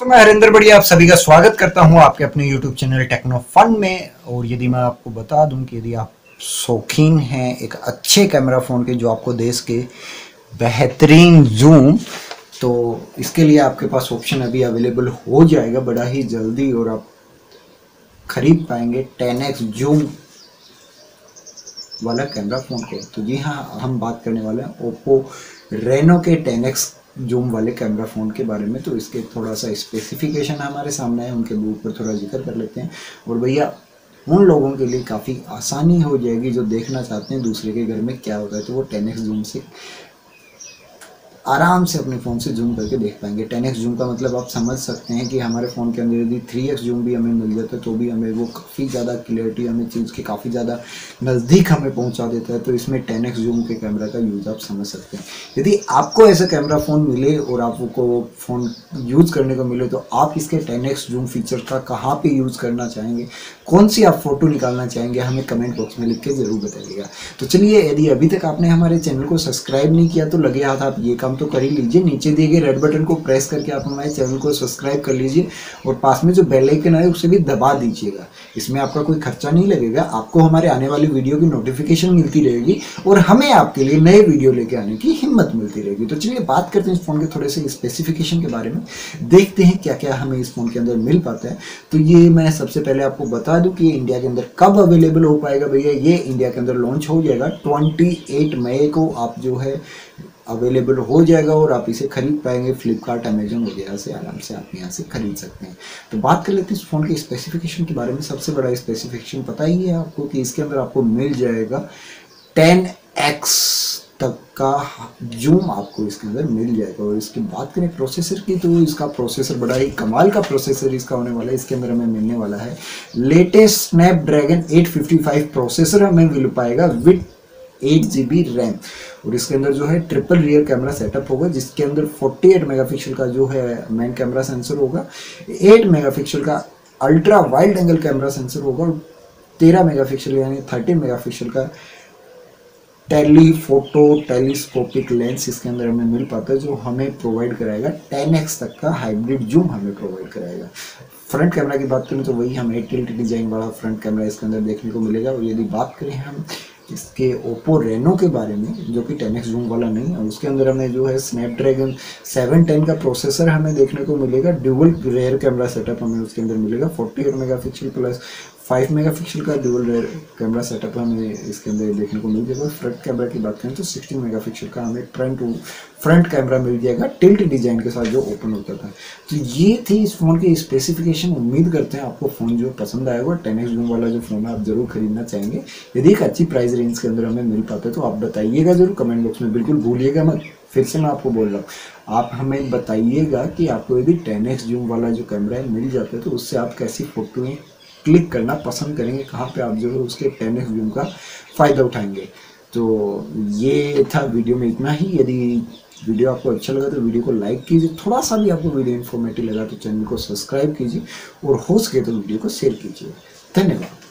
तो मैं हरिंदर बढ़िया आप सभी का स्वागत करता हूँ आपके अपने YouTube चैनल टेक्नो फन में। और यदि मैं आपको बता दूँ कि यदि आप शौकीन हैं एक अच्छे कैमरा फ़ोन के जो आपको देश के बेहतरीन जूम तो इसके लिए आपके पास ऑप्शन अभी अवेलेबल हो जाएगा बड़ा ही जल्दी और आप खरीद पाएँगे 10x जूम वाला कैमरा फ़ोन को। तो जी हाँ हम बात करने वाले हैं ओप्पो रेनो के 10x जूम वाले कैमरा फ़ोन के बारे में तो इसके थोड़ा सा स्पेसिफिकेशन हमारे सामने है, उनके ऊपर थोड़ा ज़िक्र कर लेते हैं। और भैया, उन लोगों के लिए काफ़ी आसानी हो जाएगी जो देखना चाहते हैं दूसरे के घर में क्या होता है तो वो टेन एक्स जूम से आराम से अपने फ़ोन से जूम करके देख पाएँगे। टेन एक्स जूम का मतलब आप समझ सकते हैं कि हमारे फ़ोन के अंदर यदि थ्री एक्स जूम भी हमें मिल जाता है तो भी हमें वो काफ़ी ज़्यादा क्लियरिटी हमें चीज़ के काफ़ी ज़्यादा नज़दीक हमें पहुँचा देता है। तो इसमें टेन एक्स जूम के कैमरा का यूज़ आप समझ सकते हैं। यदि आपको ऐसा कैमरा फ़ोन मिले और आपको फ़ोन यूज़ करने को मिले तो आप इसके टेन एक्स जूम फीचर का कहाँ पर यूज़ करना चाहेंगे? कौन सी आप फ़ोटो निकालना चाहेंगे? हमें कमेंट बॉक्स में लिख के ज़रूर बताइएगा। तो चलिए, यदि अभी तक आपने हमारे चैनल को सब्सक्राइब नहीं किया तो लगे हाथ आप ये काम तो कर ही लीजिए। नीचे दिए गए रेड बटन को प्रेस करके आप हमारे चैनल को सब्सक्राइब कर लीजिए और पास में जो बेल आइकन है, उसे भी दबा दीजिएगा। इसमें आपका कोई खर्चा नहीं लगेगा। आपको हमारे आने वाली वीडियो की नोटिफिकेशन मिलती रहेगी और हमें आपके लिए नए वीडियो लेके आने की हिम्मत मिलती रहेगी। तो चलिए बात करते हैं इस फ़ोन के थोड़े से स्पेसिफिकेशन के बारे में। देखते हैं क्या क्या हमें इस फ़ोन के अंदर मिल पाता है। तो ये मैं सबसे पहले आपको बता दूँ कि इंडिया के अंदर कब अवेलेबल हो पाएगा भैया। ये इंडिया के अंदर लॉन्च हो जाएगा ट्वेंटी मई को। आप जो है अवेलेबल हो जाएगा और आप इसे खरीद पाएँगे। फ्लिपकार्ट अमेजन वगैरह से आराम से आप यहाँ से खरीद सकते हैं। तो बात कर लेते हैं इस फ़ोन के स्पेसिफिकेशन के बारे में। सबसे बड़ा स्पेसिफिकेशन पता ही है आपको कि इसके अंदर आपको मिल जाएगा टेन एक्स तक का जूम आपको इसके अंदर मिल जाएगा। और इसकी बात करें प्रोसेसर की तो इसका प्रोसेसर बड़ा ही कमाल का प्रोसेसर इसका होने वाला है। इसके अंदर हमें मिलने वाला है। लेटेस्ट स्नैपड्रैगन 855 प्रोसेसर हमें मिल पाएगा with eight G B RAM और इसके अंदर जो है ट्रिपल रियर कैमरा सेटअप होगा, जिसके अंदर 48 मेगापिक्सल का जो है मेन कैमरा सेंसर होगा 8 मेगापिक्सल का ultra wide angle camera sensor होगा, और 13 मेगापिक्सल यानी 13 मेगापिक्सल का टेली फ़ोटो टेलीस्कोपिक लेंस इसके अंदर हमें मिल पाता है, जो हमें प्रोवाइड कराएगा 10x तक का हाइब्रिड जूम हमें प्रोवाइड कराएगा। फ्रंट कैमरा की बात करें तो वही हमें टिल्ट डिज़ाइन वाला फ्रंट कैमरा इसके अंदर देखने को मिलेगा, और यदि बात करें हम इसके ओप्पो रेनो के बारे में, जो कि टेन एक्स जूम वाला नहीं है उसके अंदर हमें जो है स्नैपड्रैगन सेवन टेन का प्रोसेसर हमें देखने को मिलेगा ड्यूबल रेयर कैमरा सेटअप हमें उसके अंदर मिलेगा forty eight mega pixel plus five megapixel का ड्यूल कैमरा सेटअप हमें इसके अंदर देखने को मिल जाएगा। फ्रंट कैमरा की बात करें तो सिक्सटीन मेगापिक्सल का हमें फ्रंट फ्रंट कैमरा मिल जाएगा टिल्ट डिज़ाइन के साथ जो ओपन होता था। तो ये थी इस फ़ोन की स्पेसिफिकेशन उम्मीद करते हैं आपको फ़ोन जो पसंद आएगा टेन एक्स जूम वाला जो फ़ोन है, आप ज़रूर खरीदना चाहेंगे। यदि एक अच्छी प्राइस रेंज के अंदर हमें मिल पाता है तो आप बताइएगा ज़रूर कमेंट बॉक्स में बिल्कुल भूलिएगा मत। फिर से मैं आपको बोल रहा हूँ, आप हमें बताइएगा कि आपको यदि टेन एक्स जूम वाला जो कैमरा है मिल जाता है तो उससे आप कैसी फोटोएँ क्लिक करना, पसंद करेंगे कहाँ पे आप जो है उसके टेन एक्स व्यू का फ़ायदा उठाएँगे। तो ये था वीडियो में इतना ही। यदि वीडियो आपको अच्छा लगा तो वीडियो को लाइक कीजिए। थोड़ा सा भी आपको वीडियो इन्फॉर्मेटिव लगा तो चैनल को सब्सक्राइब कीजिए और हो सके तो वीडियो को शेयर कीजिए। धन्यवाद।